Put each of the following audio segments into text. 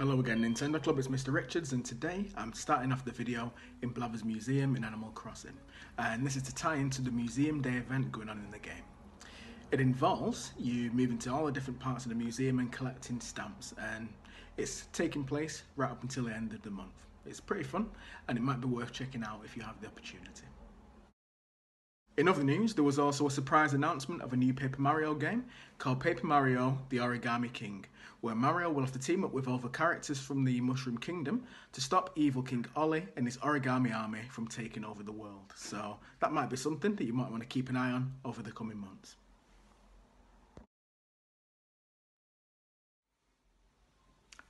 Hello again Nintendo Club, it's Mr Richards and today I'm starting off the video in Blathers Museum in Animal Crossing and this is to tie into the Museum Day event going on in the game. It involves you moving to all the different parts of the museum and collecting stamps and it's taking place right up until the end of the month. It's pretty fun and it might be worth checking out if you have the opportunity. In other news, there was also a surprise announcement of a new Paper Mario game called Paper Mario The Origami King, where Mario will have to team up with other characters from the Mushroom Kingdom to stop evil King Olly and his origami army from taking over the world. So that might be something that you might want to keep an eye on over the coming months.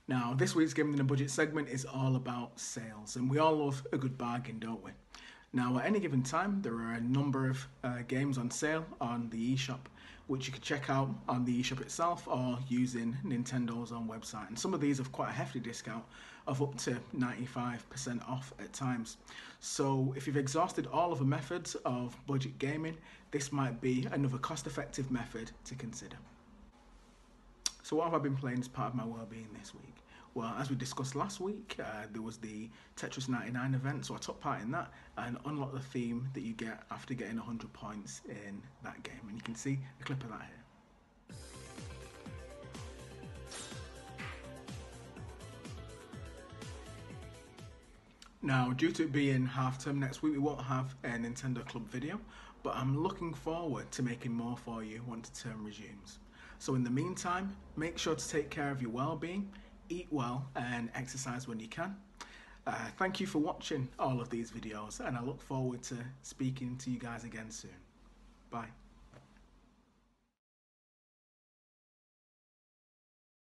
Now, this week's Gaming in a Budget segment is all about sales, and we all love a good bargain, don't we? Now, at any given time, there are a number of uh, games on sale on the eShop, which you can check out on the eShop itself or using Nintendo's own website. And some of these have quite a hefty discount of up to 95% off at times. So, if you've exhausted all of the methods of budget gaming, this might be another cost effective method to consider. So, what have I been playing as part of my well-being this week? Well, as we discussed last week, uh, there was the Tetris 99 event, so I took part in that and unlocked the theme that you get after getting 100 points in that game. And you can see a clip of that here. Now, due to it being half term next week, we won't have a Nintendo Club video, but I'm looking forward to making more for you once the term resumes. So, in the meantime, make sure to take care of your well being eat well and exercise when you can. Uh, thank you for watching all of these videos and I look forward to speaking to you guys again soon. Bye.